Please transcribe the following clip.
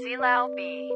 Zilao B.